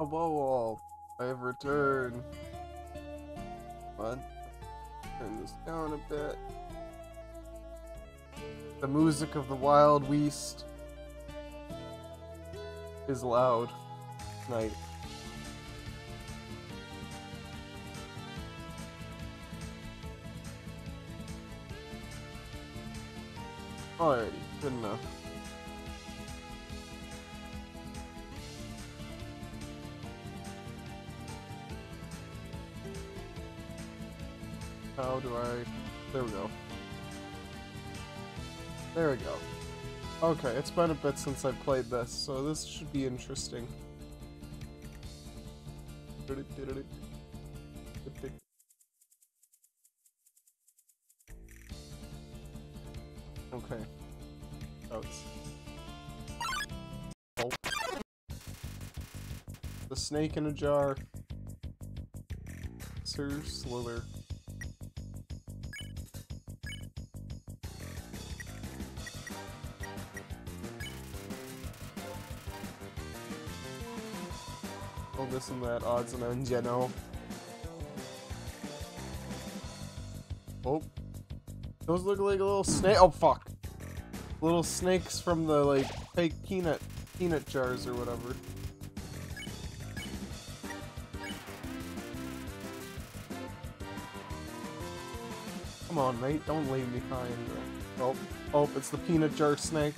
Above all, I have returned. But turn this down a bit. The music of the Wild West is loud tonight. Alrighty, good enough. How do I... There we go. There we go. Okay, it's been a bit since I played this, so this should be interesting. Okay. Oh. Oh. The snake in a jar. Sir Slither. This that, odds and ends, you know. Oh. Those look like a little snake. Oh, fuck. Little snakes from the, like, fake peanut, peanut jars or whatever. Come on, mate. Don't leave me behind. Oh, oh, it's the peanut jar snake.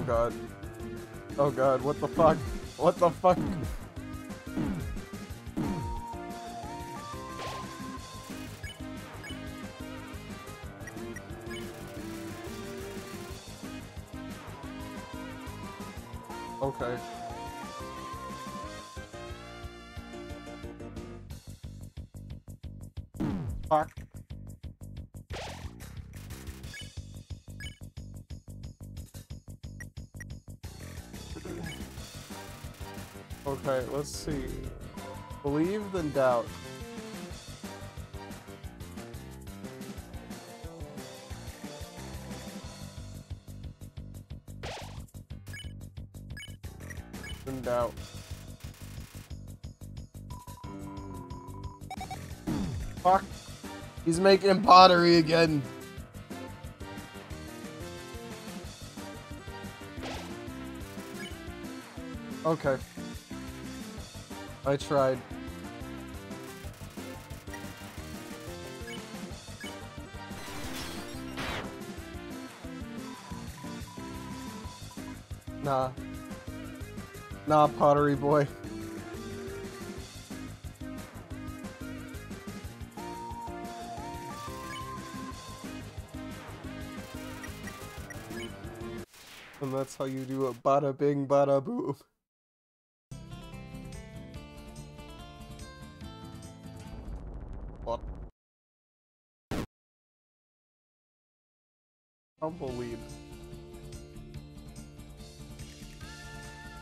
Oh god. Oh god, what the fuck? What the fuck? Let's see. Believe then doubt. Then doubt. Fuck. He's making pottery again. Okay. I tried. Nah. Nah, pottery boy. And that's how you do a bada bing bada boom.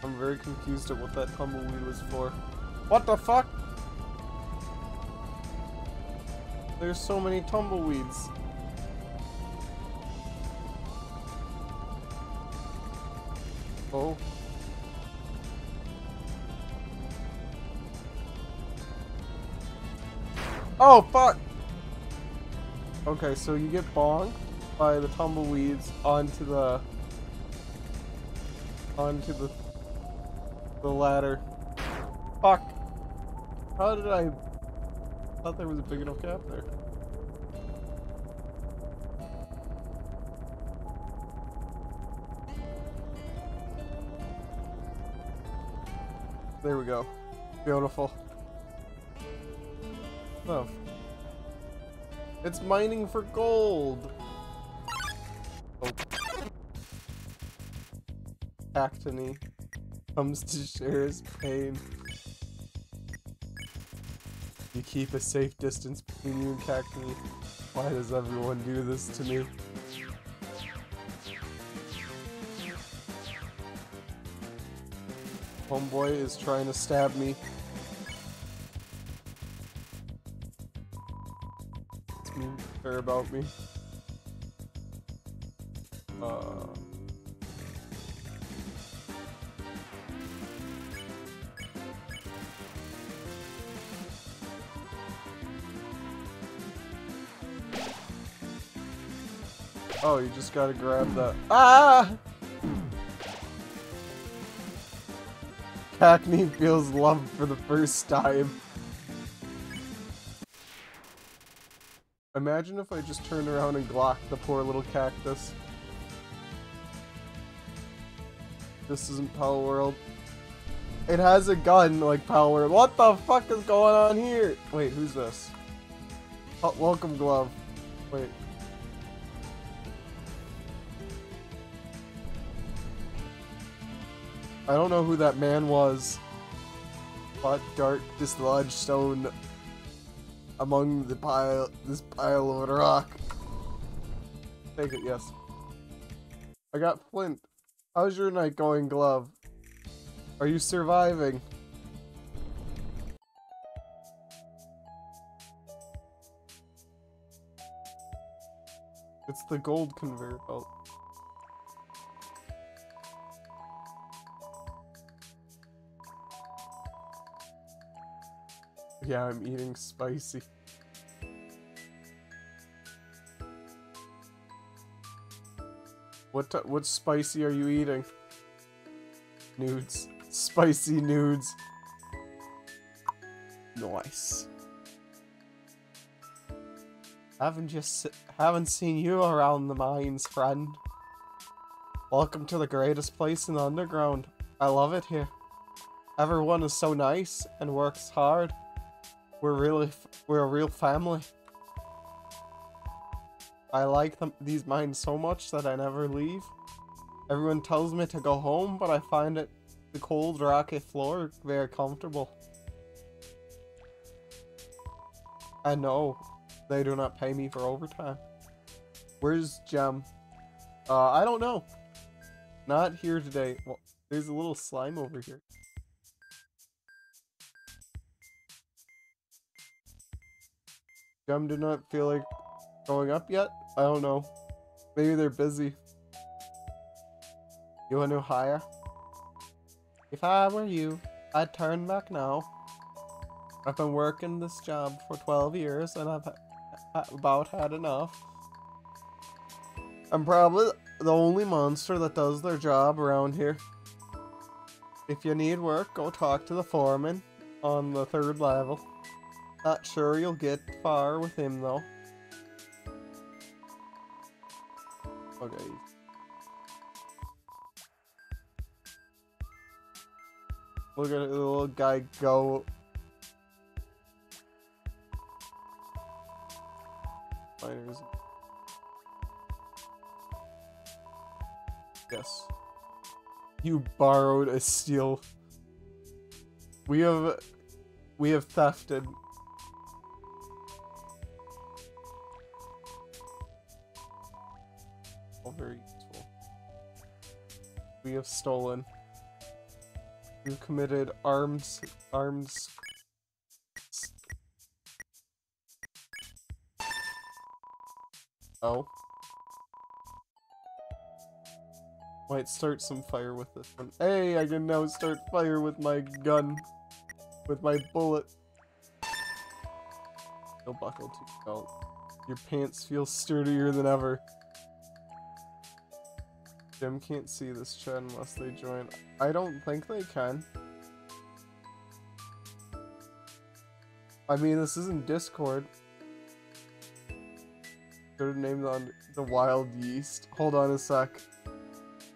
I'm very confused at what that tumbleweed was for. What the fuck? There's so many tumbleweeds. Oh. Oh, fuck! Okay, so you get bonked by the tumbleweeds onto the... onto the... the ladder. Fuck! How did I... thought there was a big enough gap there. There we go. Beautiful. Oh. It's mining for gold! Cactony comes to share his pain. You keep a safe distance between you and Cacti. Why does everyone do this to me? Homeboy is trying to stab me. It's mean care about me. Oh, you just gotta grab that. Ah! Cactony feels love for the first time. Imagine if I just turned around and glocked the poor little cactus. This isn't Power Palworld. It has a gun like Palworld. What the fuck is going on here? Wait, who's this? Oh, welcome glove. Wait. I don't know who that man was. But dark dislodged stone among the pile this pile of rock. Take it, yes. I got Flint. How's your night going, Glove? Are you surviving? It's the gold conveyor belt. Yeah, I'm eating spicy. What what spicy are you eating? Nudes. Spicy nudes. Nice. Haven't just haven't seen you around the mines, friend. Welcome to the greatest place in the underground. I love it here. Everyone is so nice and works hard. We're really, we're a real family. I like them, these mines so much that I never leave. Everyone tells me to go home, but I find it, the cold rocky floor, very comfortable. I know, they do not pay me for overtime. Where's Gem? Uh, I don't know. Not here today. Well, there's a little slime over here. Gem did not feel like going up yet? I don't know. Maybe they're busy. You want to hire? If I were you, I'd turn back now. I've been working this job for 12 years and I've about had enough. I'm probably the only monster that does their job around here. If you need work, go talk to the foreman on the third level. Not sure you'll get far with him though. Okay. Look at the little guy go. Miners. Yes. You borrowed a steel. We have we have thefted very useful. We have stolen. We've committed arms arms Oh. Might start some fire with this one. Hey, I can now start fire with my gun. With my bullet. No buckle to. Your pants feel sturdier than ever. Jim can't see this chat unless they join. I don't think they can. I mean, this isn't Discord. Should have named on the Wild Yeast. Hold on a sec.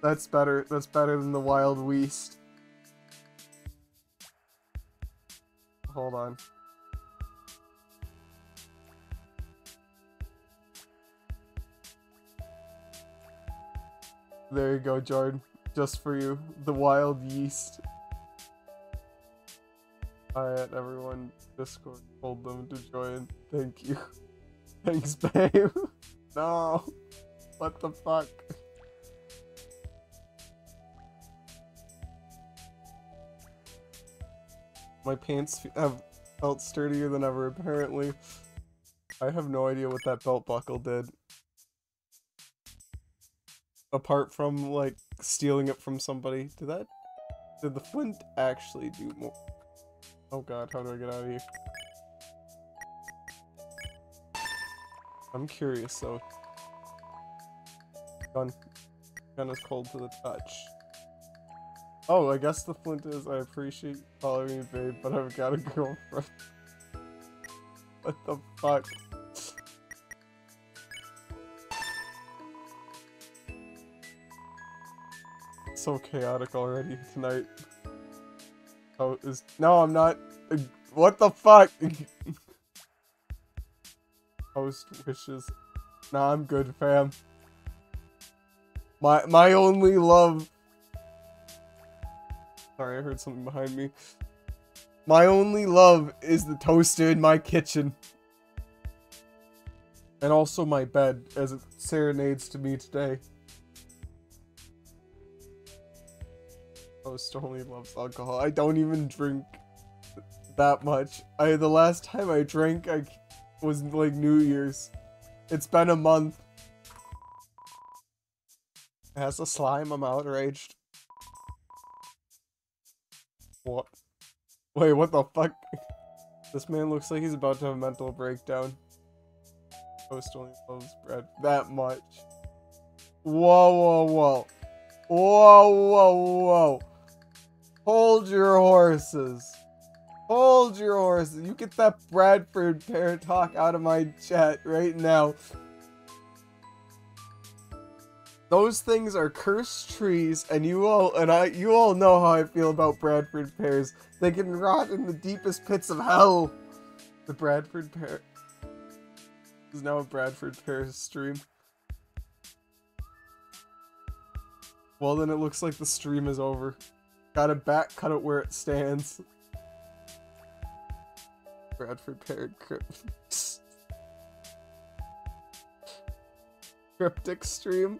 That's better. That's better than the Wild Weast. Hold on. There you go, Jordan. Just for you. The wild yeast. Alright, everyone. Discord told them to join. Thank you. Thanks, babe. no. What the fuck? My pants have felt sturdier than ever, apparently. I have no idea what that belt buckle did. Apart from, like, stealing it from somebody. Did that... Did the flint actually do more? Oh god, how do I get out of here? I'm curious, though. Gun. Gun is cold to the touch. Oh, I guess the flint is, I appreciate following me, babe, but I've got a girlfriend. what the fuck? So chaotic already tonight. Oh, is no, I'm not. What the fuck? Post wishes. Nah, I'm good, fam. My my only love. Sorry, I heard something behind me. My only love is the toaster in my kitchen. And also my bed, as it serenades to me today. Toast only loves alcohol. I don't even drink that much. I the last time I drank, I was like New Year's. It's been a month. Has a slime. I'm outraged. What? Wait, what the fuck? This man looks like he's about to have a mental breakdown. Toast only loves bread that much. Whoa, whoa, whoa. Whoa, whoa, whoa. Hold your horses. Hold your horses. You get that Bradford pear talk out of my chat right now. Those things are cursed trees, and you all and I you all know how I feel about Bradford pears. They can rot in the deepest pits of hell. The Bradford pear is now a Bradford pear stream. Well, then it looks like the stream is over. Gotta back cut it where it stands. Bradford paired crypt. Cryptic stream?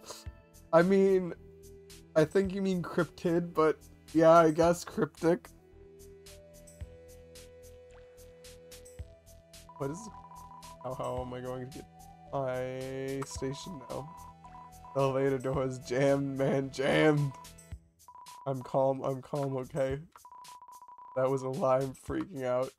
I mean, I think you mean cryptid, but yeah, I guess cryptic. What is... How, how am I going to get my station now? Elevator door is jammed, man, jammed! I'm calm, I'm calm, okay? That was a lie, I'm freaking out.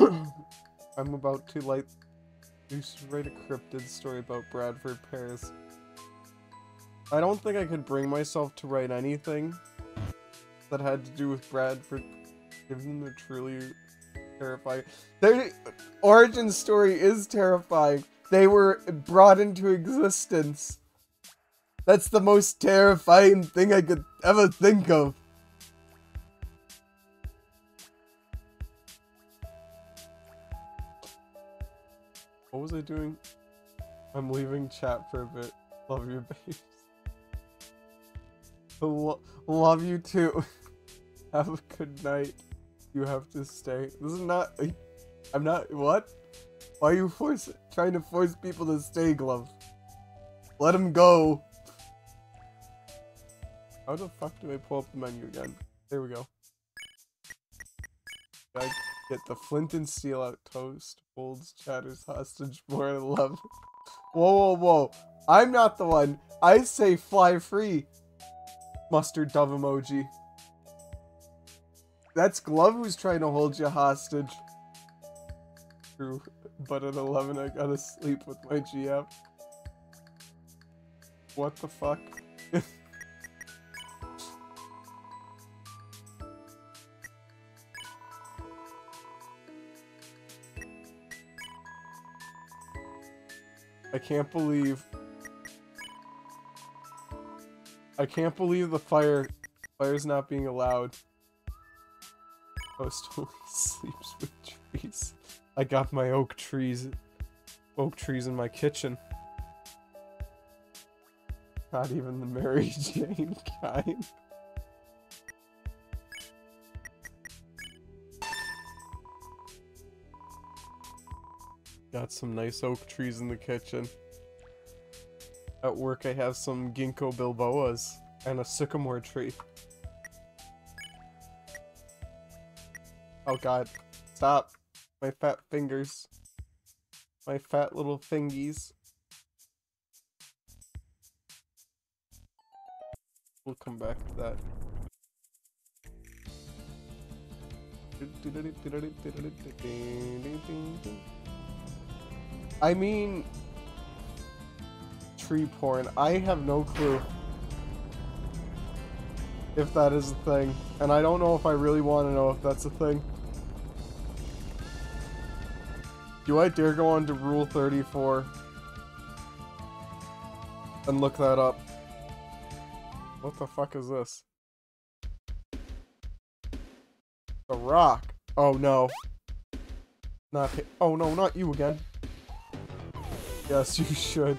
I'm about to should write a cryptid story about Bradford pears. I don't think I could bring myself to write anything that had to do with Bradford, given the truly terrifying. Their origin story is terrifying. They were brought into existence. That's the most terrifying thing I could ever think of. What was I doing? I'm leaving chat for a bit. Love you, babes. Lo love you too. Have a good night. You have to stay. This is not. I'm not. What? Why are you force trying to force people to stay, Glove? Let him go. How the fuck do I pull up the menu again? There we go. I get the flint and steel out toast, holds chatters hostage more love. Whoa, whoa, whoa. I'm not the one. I say fly free mustard dove emoji. That's Glove who's trying to hold you hostage. True, but at 11 I gotta sleep with my GF. What the fuck? I can't believe I can't believe the fire fire's not being allowed. Ghost only sleeps with trees. I got my oak trees oak trees in my kitchen. Not even the Mary Jane kind. Got some nice oak trees in the kitchen. At work I have some ginkgo bilboas and a sycamore tree. Oh god. Stop. My fat fingers. My fat little fingies. We'll come back to that. I mean, tree porn. I have no clue if that is a thing. And I don't know if I really want to know if that's a thing. Do I dare go on to Rule 34 and look that up? What the fuck is this? The rock. Oh no. Not Oh no, not you again. Yes, you should.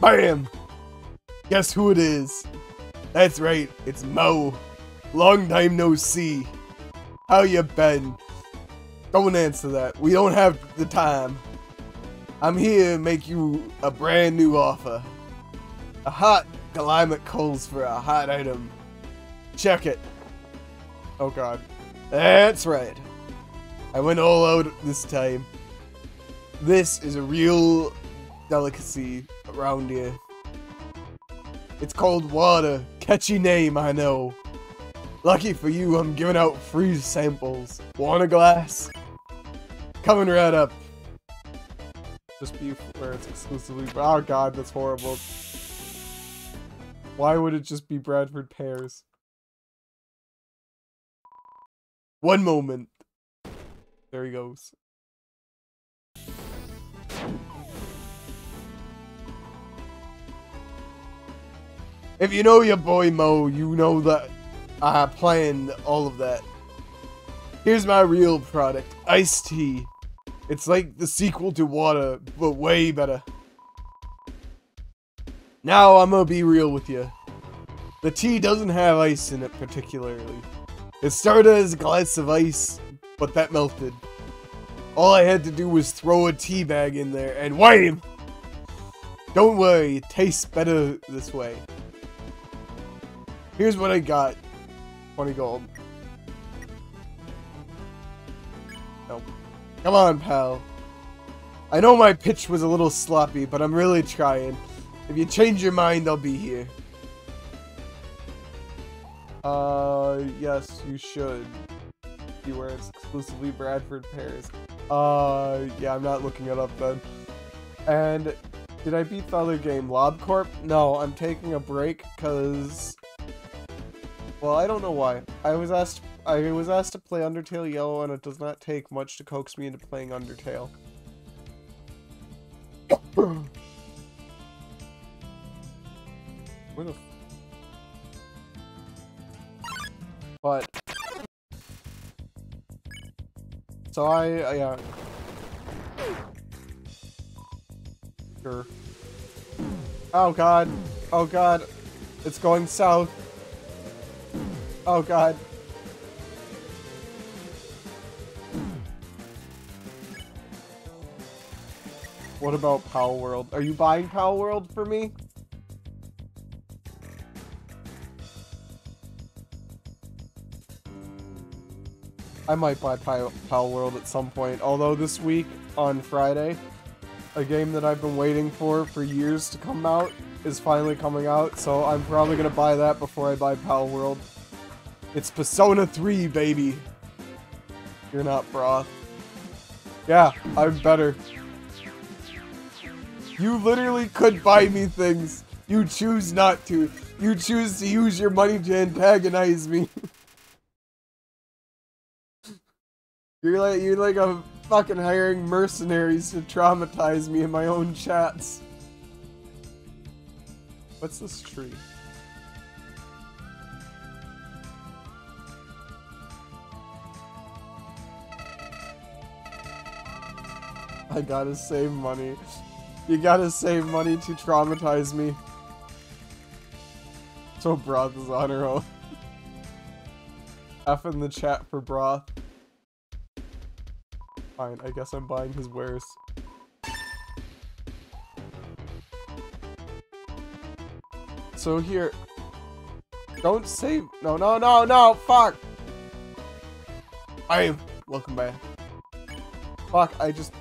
BAM! Guess who it is? That's right, it's Mo. Long time no see. How you been? Don't answer that. We don't have the time. I'm here to make you a brand new offer. A hot climate calls for a hot item. Check it. Oh god. That's right. I went all out this time. This is a real delicacy around here. It's called water. Catchy name, I know. Lucky for you, I'm giving out free samples. Want a glass? Coming right up. Just be where it's exclusively. Oh god, that's horrible. Why would it just be Bradford pears? One moment. There he goes. If you know your boy Mo, you know that I planned all of that. Here's my real product, iced tea. It's like the sequel to water, but way better. Now I'm gonna be real with you. The tea doesn't have ice in it particularly. It started as a glass of ice, but that melted. All I had to do was throw a tea bag in there and wham! Don't worry, it tastes better this way. Here's what I got. 20 gold. Nope. Come on, pal. I know my pitch was a little sloppy, but I'm really trying. If you change your mind, I'll be here. Uh, yes, you should. You where it's exclusively Bradford pears. Uh, yeah, I'm not looking it up then. And did I beat the other game, LobCorp? No, I'm taking a break because. Well, I don't know why. I was asked. I was asked to play Undertale Yellow, and it does not take much to coax me into playing Undertale. Where the But so I uh, yeah. Sure. Oh god. Oh god. It's going south. Oh god. What about Pow World? Are you buying Pow World for me? I might buy POW World at some point. Although this week, on Friday, a game that I've been waiting for for years to come out is finally coming out, so I'm probably going to buy that before I buy Palworld. It's Persona 3, baby! You're not broth. Yeah, I'm better. You literally could buy me things. You choose not to. You choose to use your money to antagonize me. You're like you're like a fucking hiring mercenaries to traumatize me in my own chats. What's this tree? I gotta save money. You gotta save money to traumatize me. So Broth is on her own. F in the chat for Broth. Fine, I guess I'm buying his wares. So here, don't save. No, no, no, no. Fuck. I. Welcome back. Fuck. I just.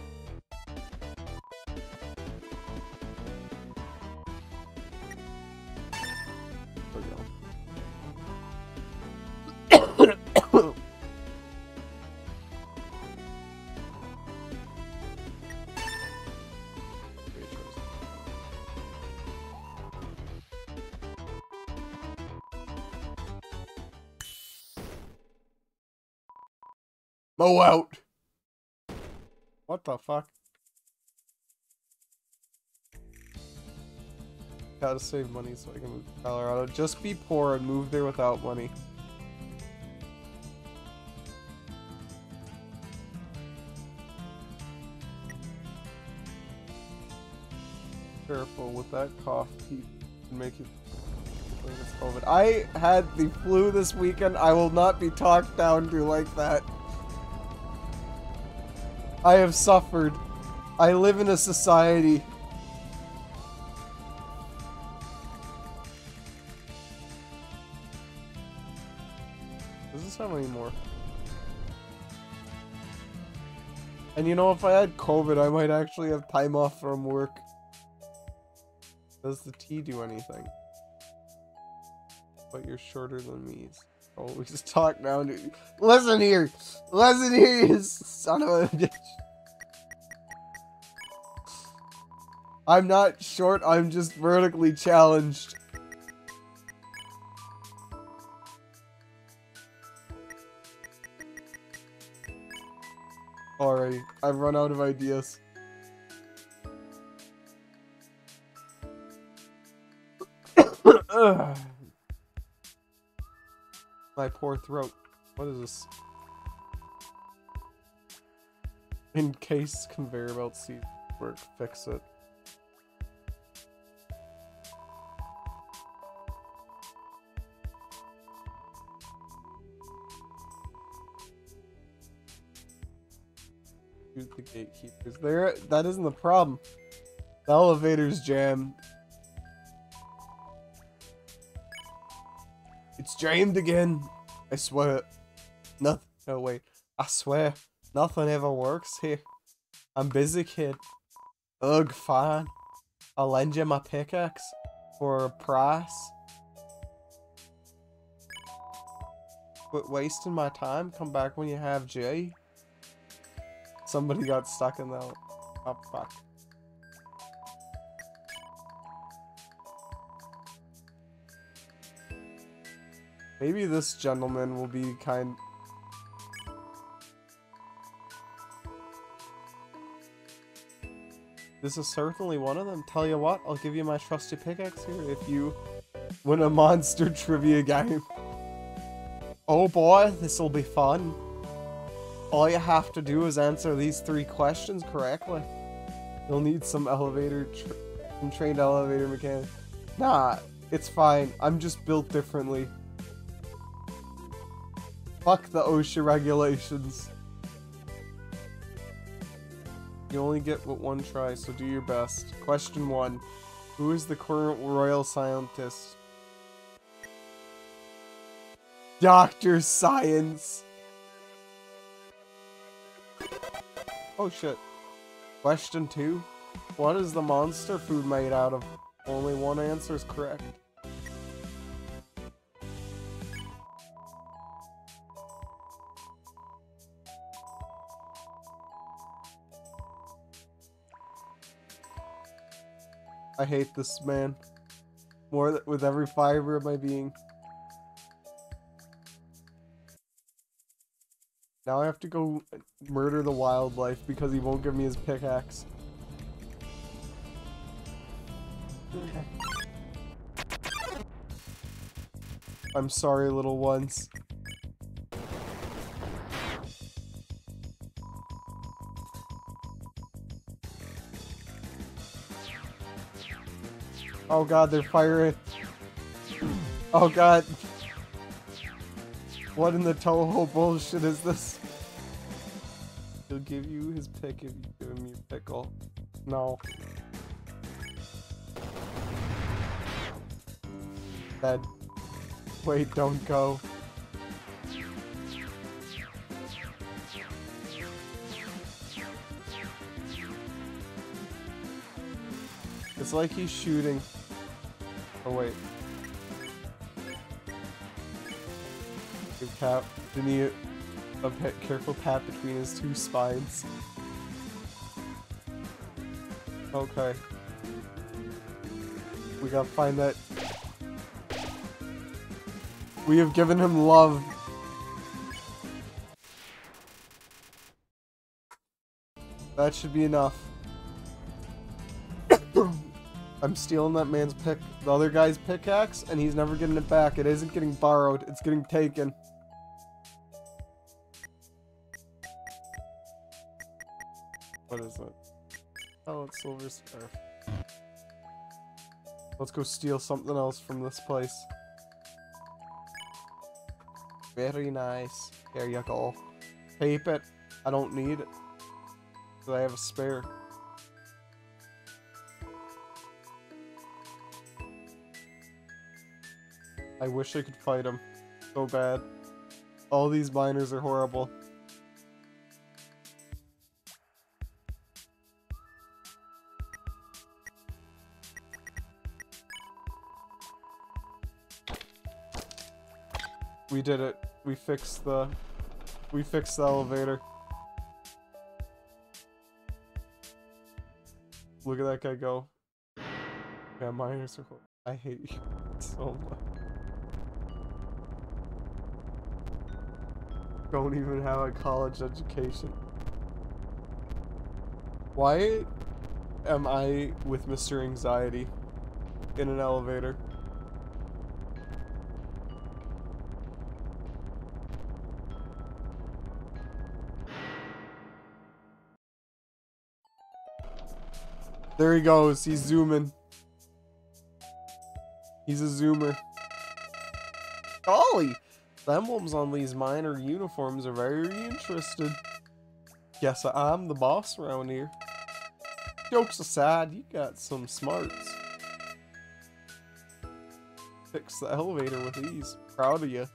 Mow out. What the fuck? Gotta save money so I can move to Colorado. Just be poor and move there without money. Careful with that cough, Pete. Make it's COVID. I had the flu this weekend. I will not be talked down to like that. I have suffered. I live in a society. Does this have any more? And you know, if I had COVID, I might actually have time off from work. Does the tea do anything? But you're shorter than me. Oh, we just talk now. Listen here! Listen here, you son of a bitch! I'm not short, I'm just vertically challenged. Alright, I've run out of ideas. Ugh. My poor throat. What is this? In case conveyor belt seat work, fix it. Shoot the gatekeepers. There, that isn't the problem. The elevator's jammed. It's again. I swear. Nothing. No, wait. I swear. Nothing ever works here. I'm busy, kid. Ugh, fine. I'll lend you my pickaxe for a price. Quit wasting my time. Come back when you have J. Somebody got stuck in the... Oh, fuck. Maybe this gentleman will be kind... This is certainly one of them. Tell you what, I'll give you my trusty pickaxe here if you win a monster trivia game. Oh boy, this'll be fun. All you have to do is answer these three questions correctly. You'll need some elevator, tra some trained elevator mechanic. Nah, it's fine. I'm just built differently. Fuck the OSHA regulations. You only get what one try, so do your best. Question one. Who is the current royal scientist? Doctor Science. Oh shit. Question two. What is the monster food made out of? Only one answer is correct. I hate this man. More th with every fiber of my being. Now I have to go uh, murder the wildlife because he won't give me his pickaxe. I'm sorry, little ones. Oh god, they're firing. Oh god. What in the Touhou bullshit is this? He'll give you his pick if you give him your pickle. No. Dead. Wait, don't go. It's like he's shooting. Oh wait. Give Cap, a pet, careful pat between his two spines? Okay. We gotta find that. We have given him love. That should be enough. I'm stealing that man's pick, the other guy's pickaxe, and he's never getting it back. It isn't getting borrowed, it's getting taken. What is it? Oh, it's Silver Scarf. Let's go steal something else from this place. Very nice. There you go. Tape it. I don't need it. I have a spare. I wish I could fight him. So bad. All these miners are horrible. We did it. We fixed the... We fixed the elevator. Look at that guy go. Yeah, miners are... I hate you so much. Don't even have a college education. Why am I with Mr. Anxiety in an elevator? There he goes. He's zooming. He's a zoomer. Golly! Emblems on these minor uniforms are very interesting. Guess I'm the boss around here. Jokes aside, you got some smarts. Fix the elevator with ease. Proud of you.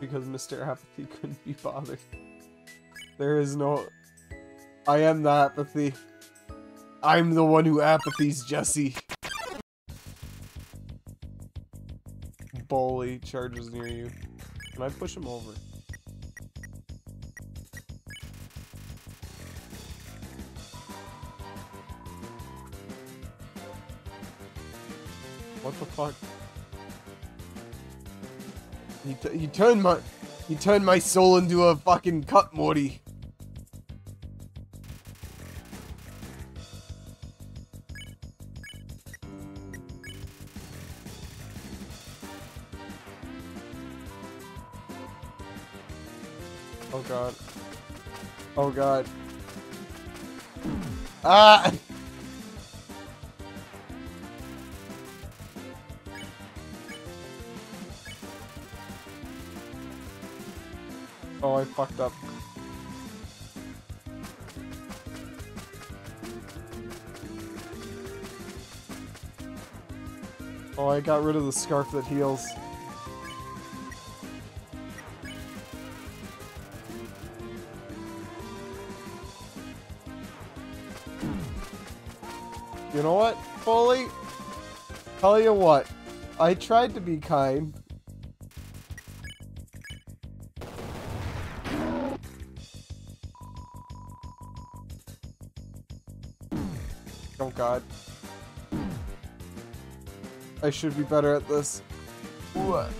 Because Mr. Apathy couldn't be bothered. There is no... I am the apathy. I'm the one who apathies Jesse. Bully charges near you. Can I push him over? What the fuck? He, he turned my he turned my soul into a fucking cut, Morty. Ah! Oh, I fucked up. Oh, I got rid of the scarf that heals. You know what, Foley? Tell you what, I tried to be kind. Oh god. I should be better at this. What?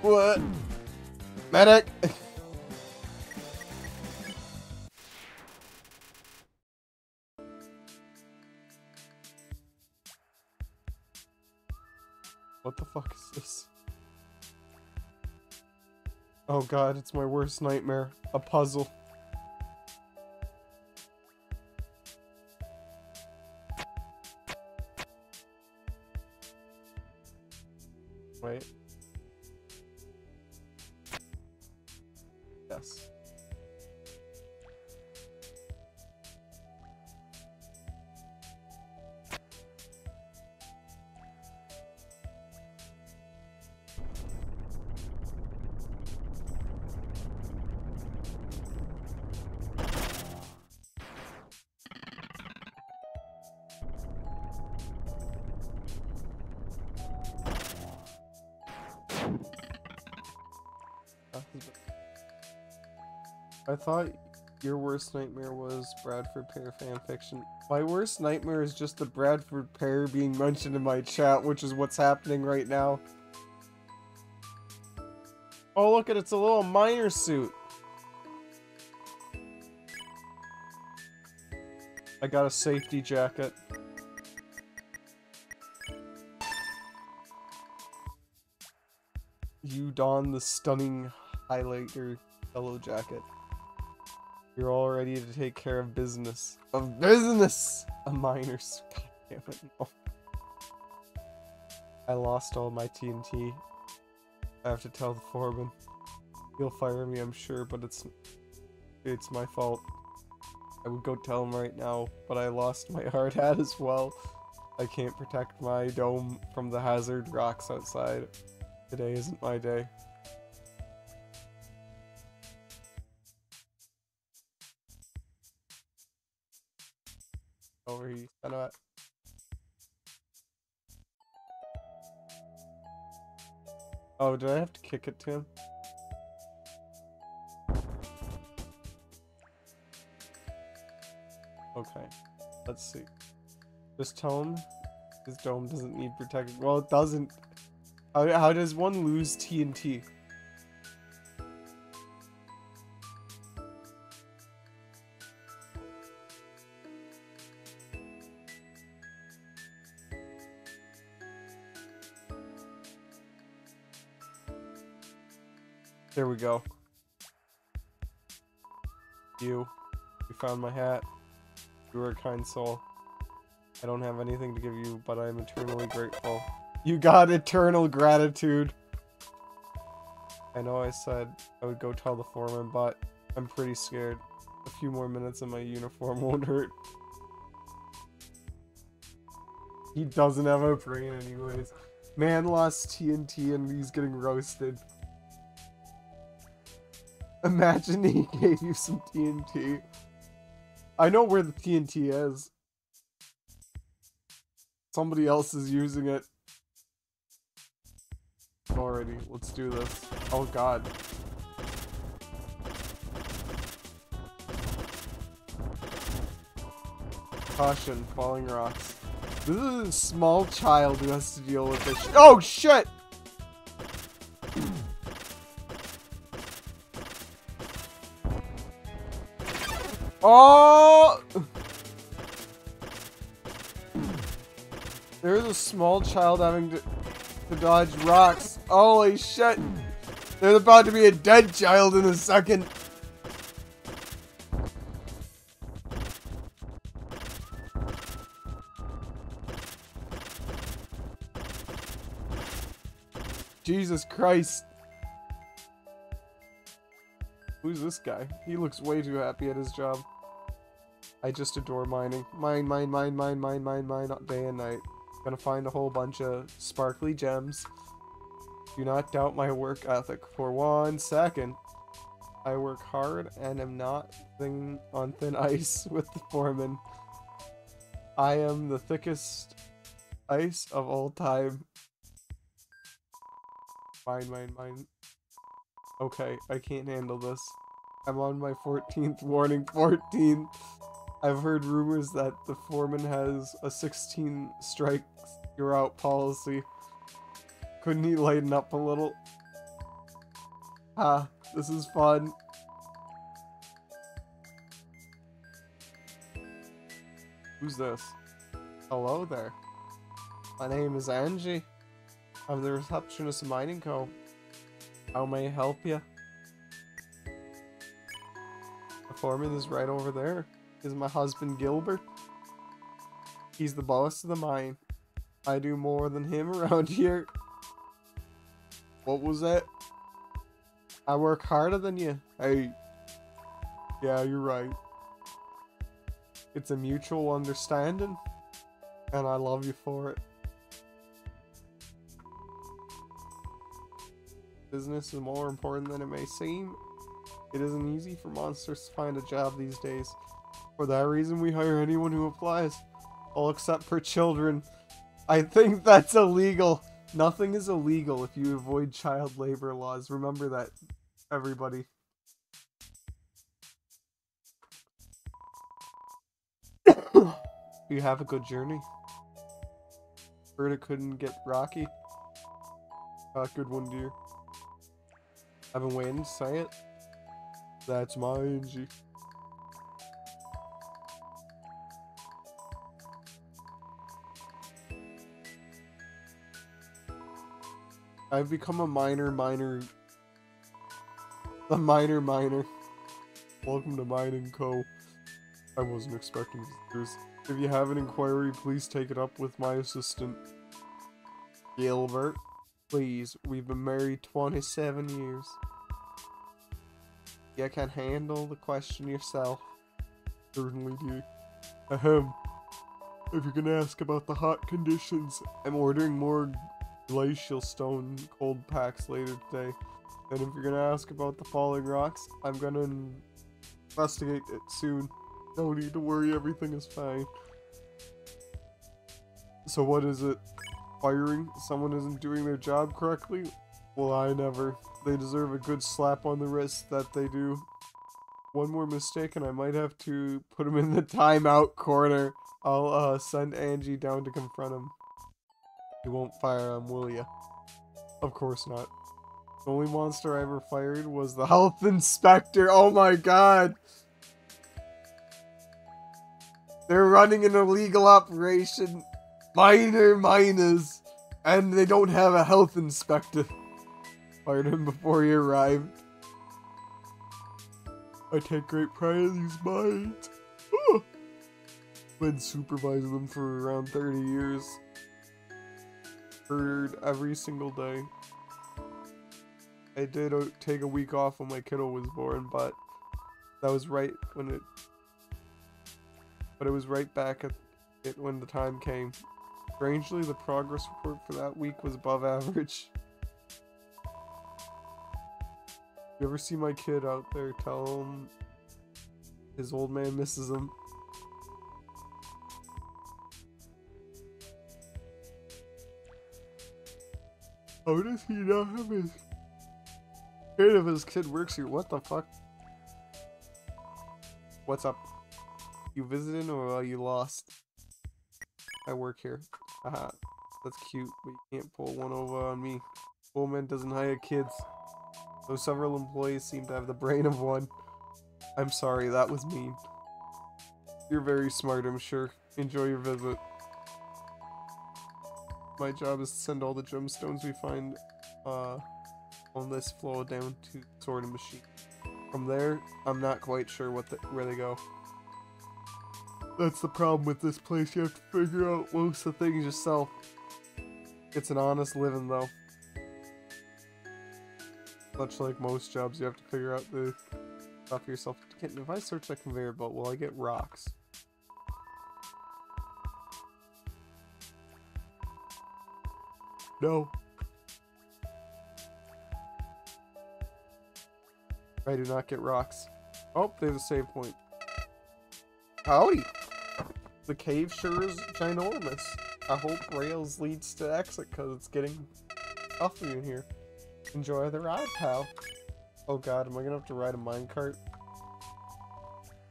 What? Medic! Oh god, it's my worst nightmare. A puzzle. Thought your worst nightmare was Bradford Pear fanfiction. My worst nightmare is just the Bradford Pear being mentioned in my chat, which is what's happening right now. Oh, look at it, it's a little miner suit. I got a safety jacket. You don the stunning highlighter yellow jacket. You're all ready to take care of business. Of business! A miner's. God damn it, no. I lost all my TNT. I have to tell the foreman. He'll fire me, I'm sure, but it's it's my fault. I would go tell him right now, but I lost my hard hat as well. I can't protect my dome from the hazard rocks outside. Today isn't my day. Oh, did I have to kick it to him? Okay, let's see. This tome, this dome doesn't need protecting. Well, it doesn't. How, how does one lose TNT? Go. You. You found my hat. You were a kind soul. I don't have anything to give you, but I am eternally grateful. You got eternal gratitude. I know I said I would go tell the foreman, but I'm pretty scared. A few more minutes and my uniform won't hurt. He doesn't have a brain anyways. Man lost TNT and he's getting roasted. Imagine he gave you some TNT. I know where the TNT is. Somebody else is using it. Already, let's do this. Oh god. Caution, falling rocks. This is a small child who has to deal with this Oh shit! Oh! There's a small child having to, to dodge rocks. Holy shit! There's about to be a dead child in a second. Jesus Christ. Who's this guy? He looks way too happy at his job. I just adore mining. Mine, mine, mine, mine, mine, mine, mine, day and night. Gonna find a whole bunch of sparkly gems. Do not doubt my work ethic for one second. I work hard and am not thin on thin ice with the foreman. I am the thickest ice of all time. Mine, mine, mine. Okay, I can't handle this. I'm on my 14th warning. 14th. I've heard rumors that the foreman has a 16 strike you're out policy. Couldn't he lighten up a little? Ah, this is fun. Who's this? Hello there. My name is Angie. I'm the receptionist of Mining Co. How may I help you? Foreman is right over there. Is my husband Gilbert? He's the boss of the mine. I do more than him around here. What was that? I work harder than you. Hey. Yeah, you're right. It's a mutual understanding. And I love you for it. Business is more important than it may seem. It isn't easy for monsters to find a job these days. For that reason, we hire anyone who applies. All except for children. I think that's illegal. Nothing is illegal if you avoid child labor laws. Remember that. everybody. you have a good journey. Heard it couldn't get rocky. Good one, dear. I've been waiting to say it. That's my Angie. I've become a minor, minor, a minor, minor. Welcome to Mine & Co. I wasn't expecting this. If you have an inquiry, please take it up with my assistant. Gilbert, please, we've been married 27 years. You can handle the question yourself. Certainly do. Ahem. If you're gonna ask about the hot conditions, I'm ordering more glacial stone cold packs later today. And if you're gonna ask about the falling rocks, I'm gonna investigate it soon. No need to worry, everything is fine. So what is it? Firing? Someone isn't doing their job correctly? Well, I never. They deserve a good slap on the wrist that they do. One more mistake and I might have to put him in the timeout corner. I'll uh, send Angie down to confront him. You won't fire him, will ya? Of course not. The only monster I ever fired was the health inspector. Oh my god! They're running an illegal operation. Minor miners. And they don't have a health inspector. Before he arrived. I take great pride in these mines. Been supervising them for around 30 years. Heard every single day. I did uh, take a week off when my kiddo was born, but that was right when it. But it was right back at it when the time came. Strangely, the progress report for that week was above average. You ever see my kid out there tell him his old man misses him? How does he not have his kid if his kid works here? What the fuck? What's up? You visiting or are you lost? I work here. Haha. That's cute, but you can't pull one over on me. Old Pullman doesn't hire kids. Though several employees seem to have the brain of one. I'm sorry, that was mean. You're very smart, I'm sure. Enjoy your visit. My job is to send all the gemstones we find uh, on this floor down to the sorting machine. From there, I'm not quite sure what the, where they go. That's the problem with this place. You have to figure out most of the things yourself. It's an honest living, though. Much like most jobs, you have to figure out the stuff yourself. If I search that conveyor belt, will I get rocks? No. I do not get rocks. Oh, there's a save point. Howdy! The cave sure is ginormous. I hope rails leads to exit because it's getting stuffy in here. Enjoy the ride, pal. Oh god, am I gonna have to ride a minecart?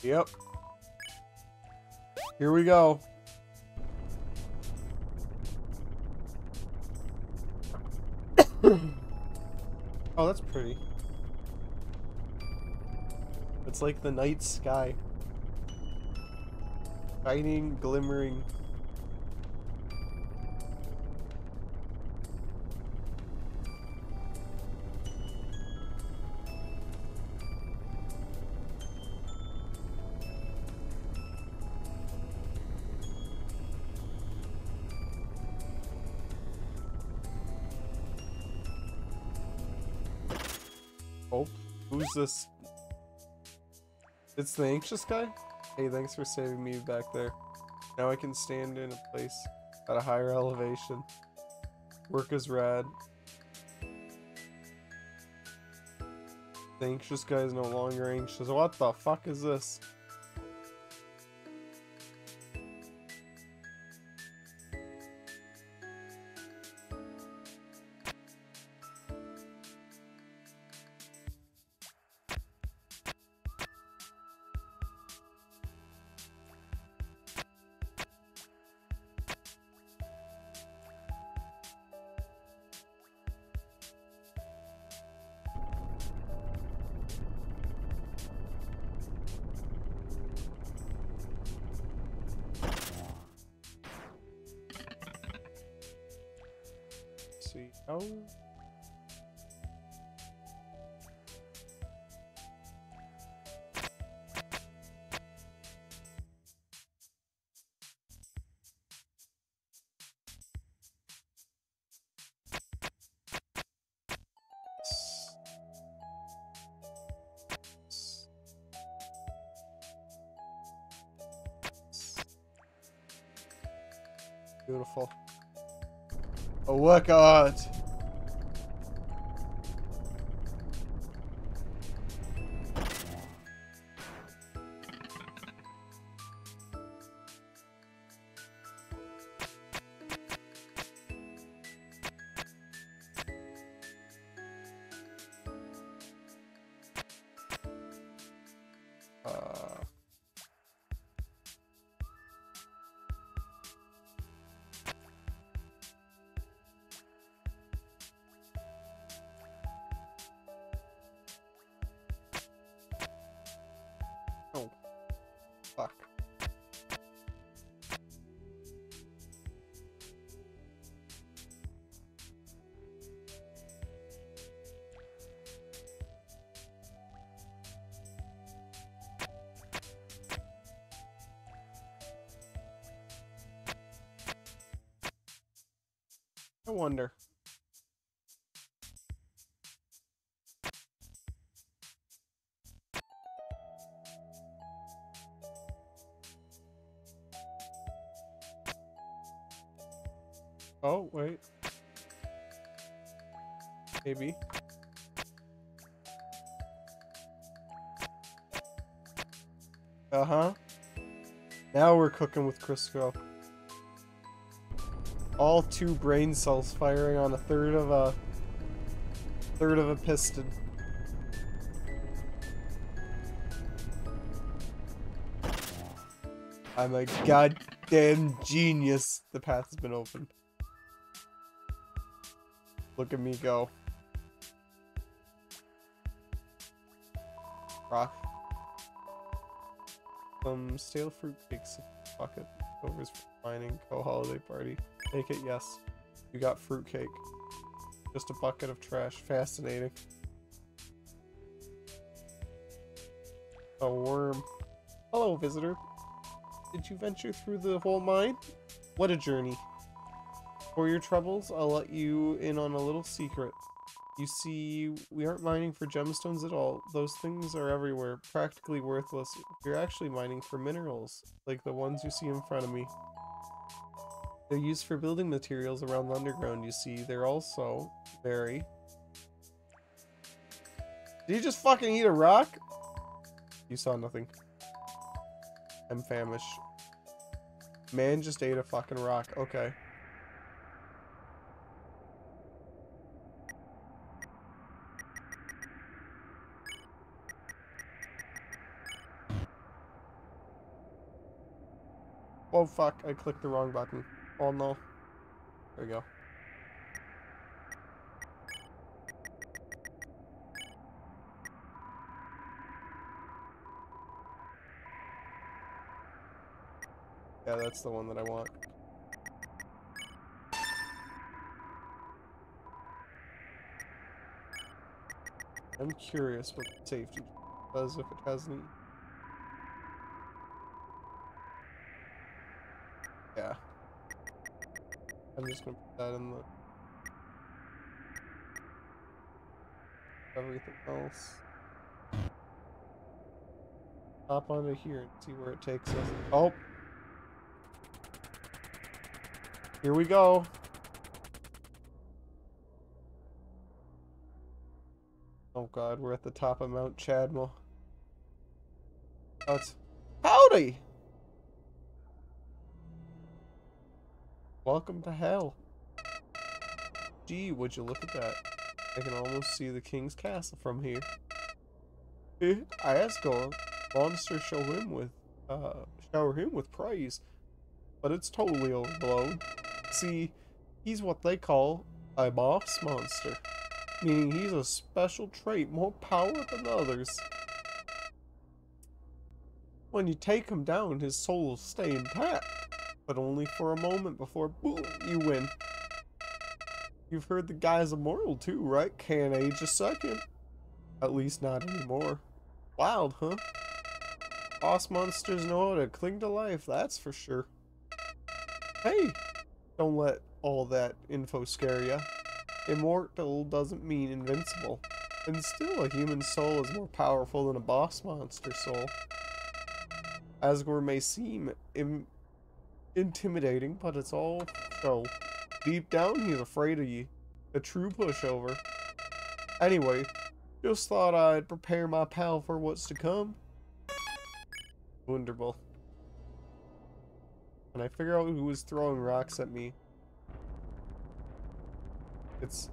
Yep. Here we go. oh, that's pretty. It's like the night sky. Shining, glimmering. Who's this? It's the anxious guy? Hey, thanks for saving me back there. Now I can stand in a place at a higher elevation. Work is rad. The anxious guy is no longer anxious. What the fuck is this? Beautiful. A workout. Uh, wonder. Oh, wait. Maybe. Uh-huh. Now we're cooking with Crisco. All two brain cells firing on a third of a third of a piston. I'm a goddamn genius. The path has been opened. Look at me go. Rock. Some stale fruit cakes. Bucket. Overs mining. Co holiday party. Take it, yes. You got fruitcake. Just a bucket of trash. Fascinating. A worm. Hello, visitor. Did you venture through the whole mine? What a journey. For your troubles, I'll let you in on a little secret. You see, we aren't mining for gemstones at all. Those things are everywhere, practically worthless. We're actually mining for minerals, like the ones you see in front of me. They're used for building materials around the underground, you see. They're also very... Did you just fucking eat a rock? You saw nothing. I'm famished. Man just ate a fucking rock. Okay. Oh fuck, I clicked the wrong button. Oh no. There we go. Yeah, that's the one that I want. I'm curious what safety does if it has any. Yeah. I'm just gonna put that in the everything else. Hop onto here and see where it takes us. Oh! Here we go. Oh god, we're at the top of Mount Chadwell. Oh, it's... Howdy! Welcome to hell. Gee, would you look at that. I can almost see the king's castle from here. Eh, Asgore, monsters show him with, uh, shower him with praise, but it's totally overblown. See, he's what they call a boss monster, meaning he's a special trait more power than others. When you take him down, his soul will stay intact, but only for a moment before, boom, you win. You've heard the guy's immortal too, right? Can't age a second. At least not anymore. Wild, huh? Boss monsters know how to cling to life, that's for sure. Hey! Don't let all that info scare ya. Immortal doesn't mean invincible. And still, a human soul is more powerful than a boss monster soul. Asgore may seem Im intimidating, but it's all so Deep down, he's afraid of you. A true pushover. Anyway, just thought I'd prepare my pal for what's to come. Wonderful. Can I figure out who was throwing rocks at me? It's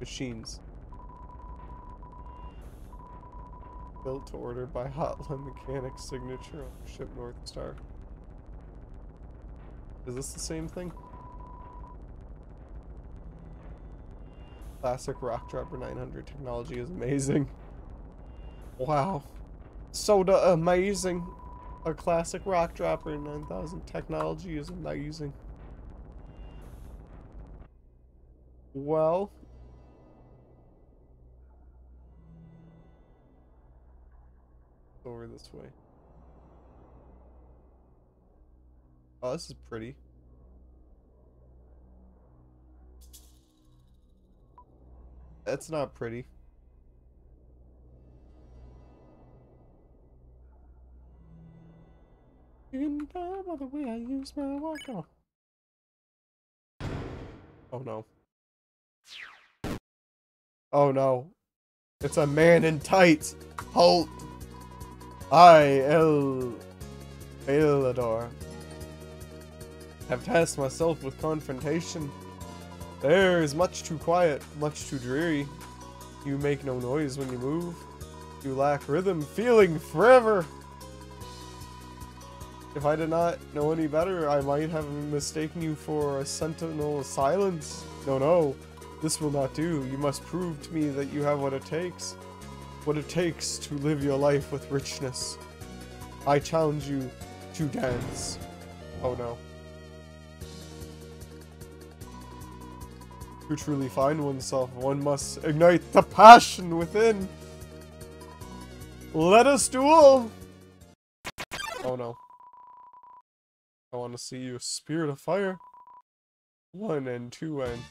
machines. Built to order by Hotline Mechanics signature on ship North Star. Is this the same thing? Classic Rock Dropper 900 technology is amazing. Wow. Soda amazing. A classic Rock Dropper 9000 technology is amazing. Well. Over this way. Oh, this is pretty. That's not pretty. The way I use my walker. Oh no. Oh no. It's a man in tights. Halt. I, El... Elador. Have tasked myself with confrontation. There is much too quiet, much too dreary. You make no noise when you move. You lack rhythm, feeling forever. If I did not know any better, I might have mistaken you for a sentinel of silence. No, no, this will not do. You must prove to me that you have what it takes. What it takes to live your life with richness. I challenge you to dance. Oh no. To truly find oneself, one must ignite the passion within. Let us duel! Oh no. I want to see you, spirit of fire. One and two and...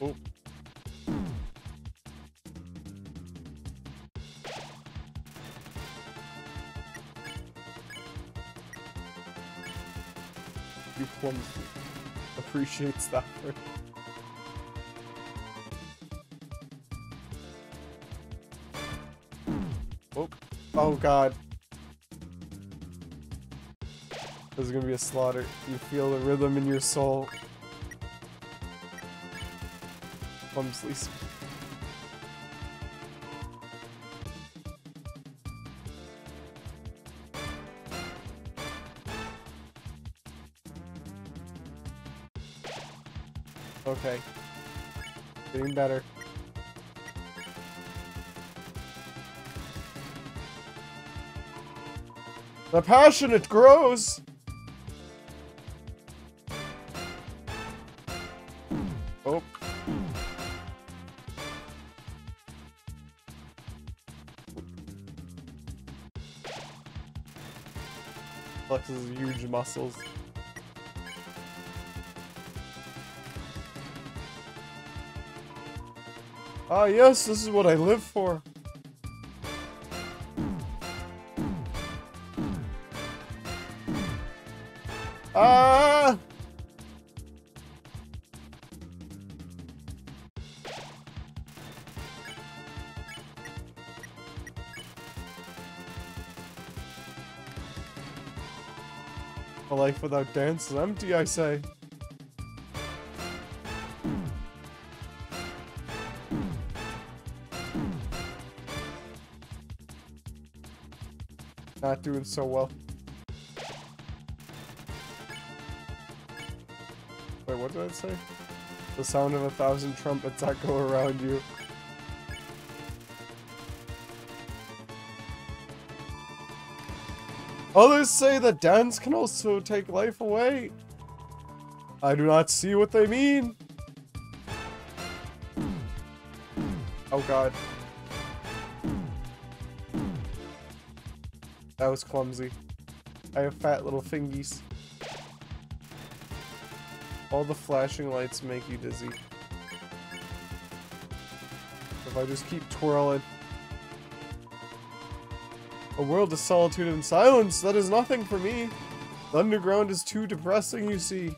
Oh. You. Appreciates that. oh. Oh god. This is gonna be a slaughter. You feel the rhythm in your soul. Clumsily. Okay. Better. The passion, it grows! Oh. Flexes huge muscles. Ah yes, this is what I live for. Ah! A life without dance is empty, I say. Not doing so well. Wait, what did I say? The sound of a thousand trumpets echo around you. Others say that dance can also take life away. I do not see what they mean. Oh god. That was clumsy. I have fat little fingies. All the flashing lights make you dizzy. If I just keep twirling. A world of solitude and silence, that is nothing for me. The underground is too depressing, you see.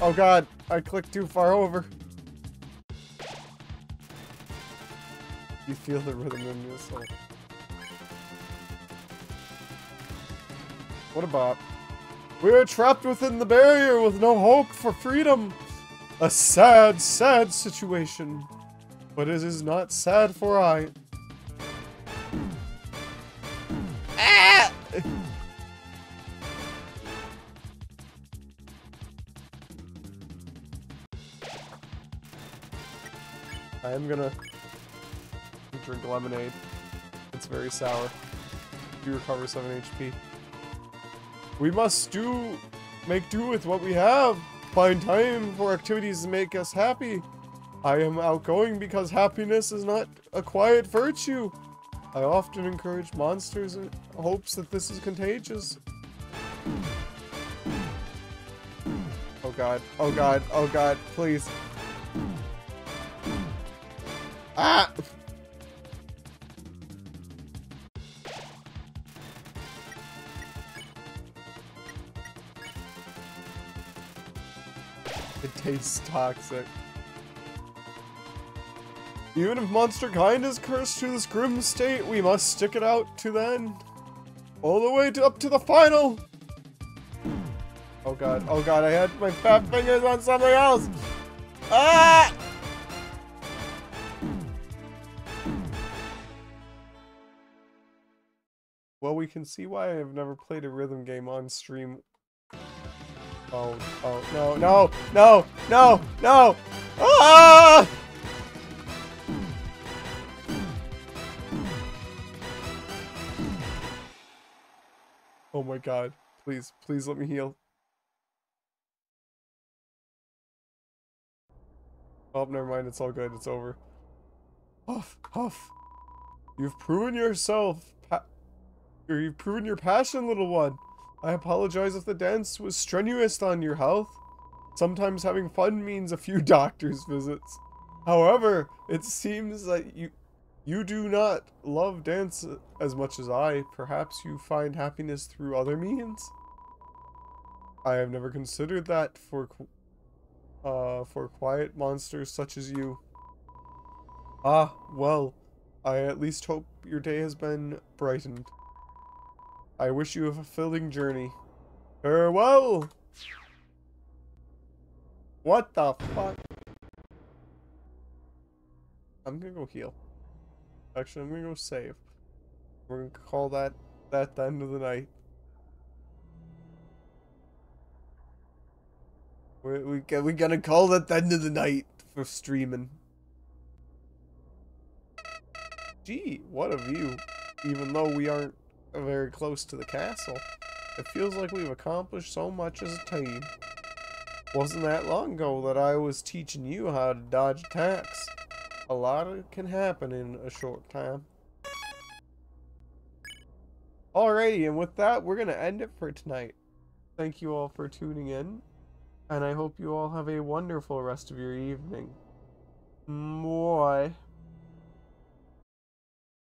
Oh god, I clicked too far over. You feel the rhythm in your soul. What about? We are trapped within the barrier with no hope for freedom. A sad, sad situation. But it is not sad for I. Ah! I am gonna drink lemonade. It's very sour. You recover 7 HP. We must do make do with what we have. Find time for activities that make us happy. I am outgoing because happiness is not a quiet virtue. I often encourage monsters in hopes that this is contagious. Oh god, oh god, oh god, please. Ah! Tastes toxic. Even if monster kind is cursed to this grim state, we must stick it out to the end. All the way to up to the final! Oh god, oh god, I had my fat fingers on something else! Ah! Well, we can see why I've never played a rhythm game on stream Oh, oh, no, no, no, no, no! Ah! Oh my god. Please, please let me heal. Oh, never mind. It's all good. It's over. Huff, huff. You've proven yourself. you've proven your passion, little one. I apologize if the dance was strenuous on your health. Sometimes having fun means a few doctor's visits. However, it seems that you you do not love dance as much as I. Perhaps you find happiness through other means? I have never considered that for uh, for quiet monsters such as you. Ah, well, I at least hope your day has been brightened. I wish you a fulfilling journey. Farewell! What the fuck? I'm gonna go heal. Actually, I'm gonna go save. We're gonna call that that the end of the night. We we we gonna call that the end of the night for streaming. Gee, what a view! Even though we aren't very close to the castle. It feels like we've accomplished so much as a team. Wasn't that long ago that I was teaching you how to dodge attacks. A lot can happen in a short time. Alrighty, and with that, we're going to end it for tonight. Thank you all for tuning in, and I hope you all have a wonderful rest of your evening. Mwah.